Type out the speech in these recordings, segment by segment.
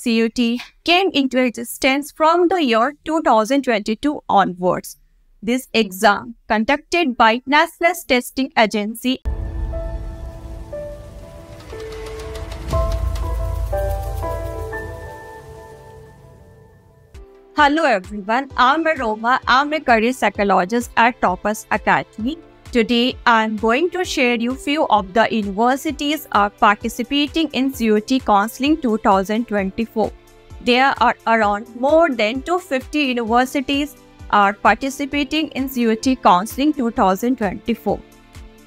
CUET came into existence from the year 2022 onwards. This exam, conducted by National Testing Agency, Hello everyone, I'm Aroma. I'm a career psychologist at Toppers Academy. Today, I'm going to share you few of the universities are participating in CUET Counseling 2024. There are around more than 250 universities are participating in CUET Counseling 2024.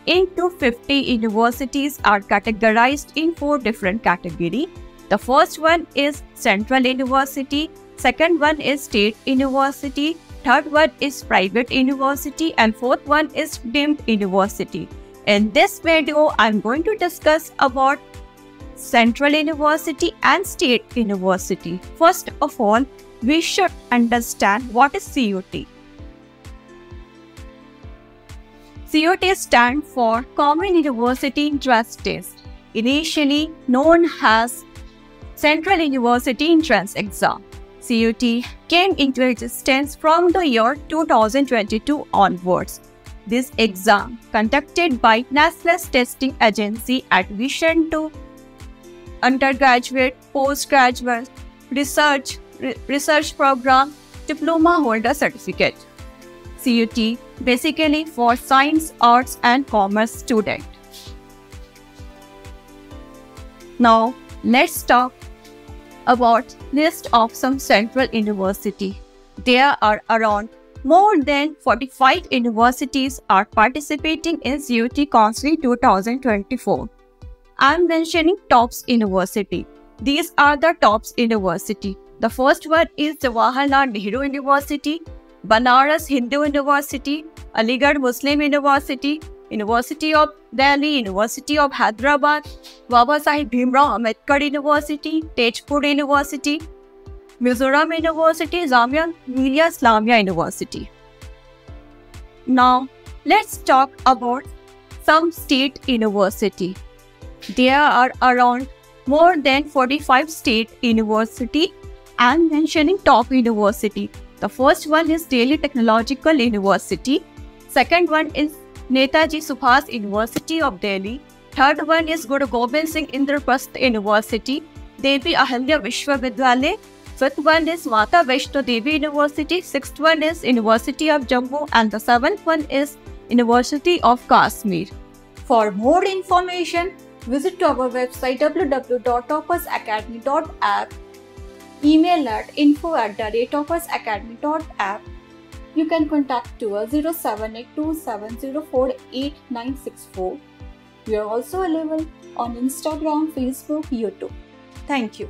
In 250 universities are categorized in four different categories. The first one is Central University, second one is State University, third one is private university and fourth one is deemed university. In this video, I'm going to discuss about Central University and State University. First of all, we should understand what is CUET. CUET stands for Common University Entrance Test, initially known as Central University Entrance Exam. CUET came into existence from the year 2022 onwards. This exam, conducted by National Testing Agency, admission to undergraduate, postgraduate, research, re research program, diploma holder certificate. CUET basically for science, arts and commerce student. Now, let's talk about list of some central university. There are around more than 45 universities are participating in CUET Counseling 2024. I am mentioning TOPS University. These are the TOPS University. The first one is Jawaharlal Nehru University, Banaras Hindu University, Aligarh Muslim University, University of Delhi, University of Hyderabad, Babasaheb Bhimrao Ambedkar University, Tezpur University, Mizoram University, Jamia Millia Islamia University. Now, let's talk about some state university. There are around more than 45 state university and mentioning top university. The first one is Delhi Technological University. Second one is Netaji Subhash university of Delhi third one is Guru Gobind Singh Indraprastha university Devi Ahilya Vishwavidyalaya fifth one is Mata Vaishno Devi university six one is university of Jammu and the seventh one is university of Kashmir for more information visit to our website W W dot offers academy dot app email at info at the rate offers academy dot app you can contact to us 0782704864. We are also available on Instagram, Facebook, YouTube. Thank you.